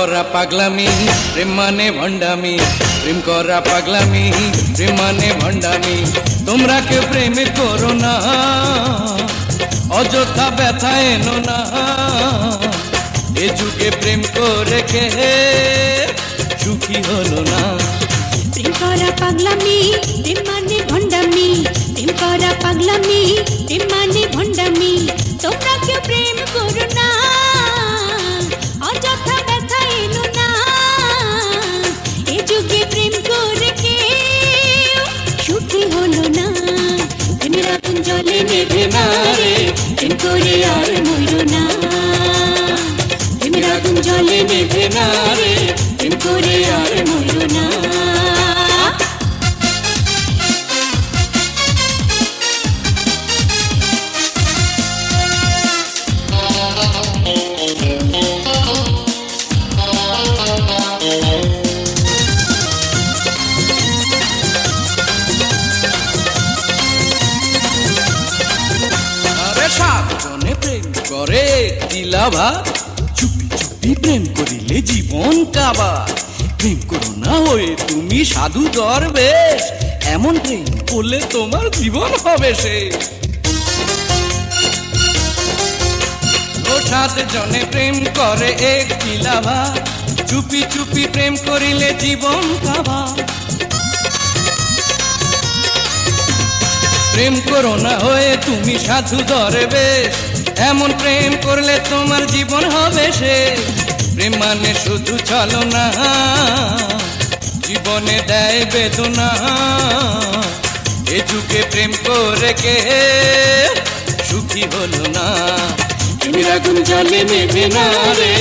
করা পাগলামি প্রেম মানে ভণ্ডামি প্রেম করা পাগলামি প্রেম মানে ভণ্ডামি তোমরা কেউ প্রেম করো না অযথা ব্যথা এনো না এ যুগে প্রেম করে কে সুখী হলো না প্রেম করা পাগলামি প্রেম মানে ভণ্ডামি প্রেম করা পাগলামি প্রেম মানে ভণ্ডামি তোমরা কেউ প্রেম করো জলে নেভে না রে প্রেম করে আর মইল না প্রেমের আগুন জলে নেভে না রে প্রেম করে আর মইল না করে তিলাভা চুপি চুপি প্রেম করিলে জীবন কাবা। প্রেম করো না হয়ে তুমি সাধু দরবেশ। এমন প্রেম করলে তোমার জীবন হবে সে সাত জনে প্রেম করে এক তিলাভা চুপি চুপি প্রেম করিলে জীবন কাবা। প্রেম করো না হয়ে তুমি সাধু ধরবে এমন প্রেম করলে তোমার জীবন হবে সে। প্রেম মানে শুধু চলো না, জীবনে দেয় বেদনা। এ যুগে প্রেম করে কে সুখী হলো না। তুমি আগুন জলে নেবে না রে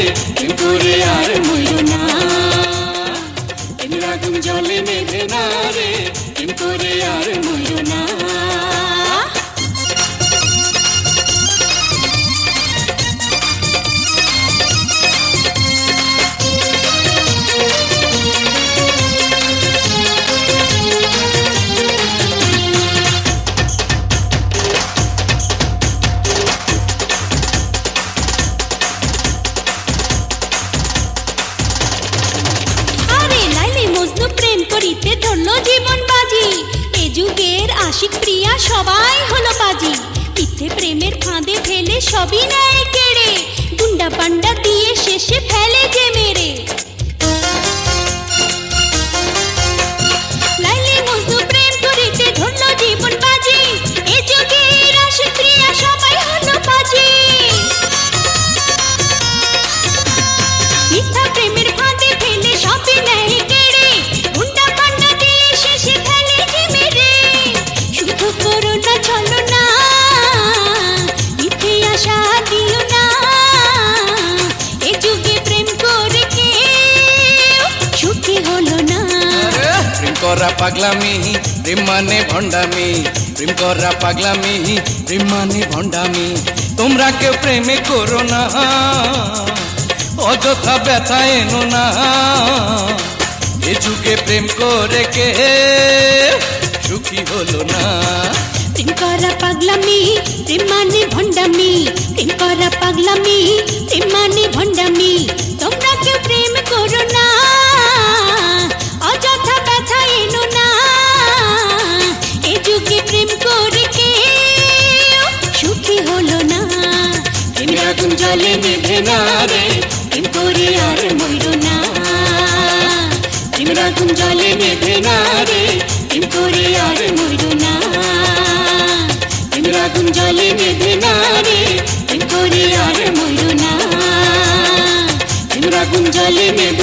আশিক প্রিয়া সবাই হলো বাজি পিঠে প্রেমের ফাঁদে ফেলে সবই নেয় কেড়ে। গুন্ডা পান্ডা দিয়ে শেষে ফেলে যে করা পাগলামি প্রেম মানে ভণ্ডামি প্রেম করা পাগলামি প্রেম মানে ভণ্ডামি তোমরা কেউ প্রেমে করো না অযথা ব্যথা এনো না এ যুগে প্রেম করে কে সুখী হলো না প্রেম করা পাগলামি প্রেম মানে ভণ্ডামি প্রেম করা পাগলামি প্রেম মানে ভণ্ডামি তোমরা কেউ প্রেম করো না আগুন জলে নেভে না রে প্রেম করে আর মইল না প্রেমের আগুন জলে নেভে না রে প্রেম করে আর মইল না প্রেমের আগুন জলে নেভে না রে প্রেম করে আর মইল না প্রেমের আগুন জলে নেভে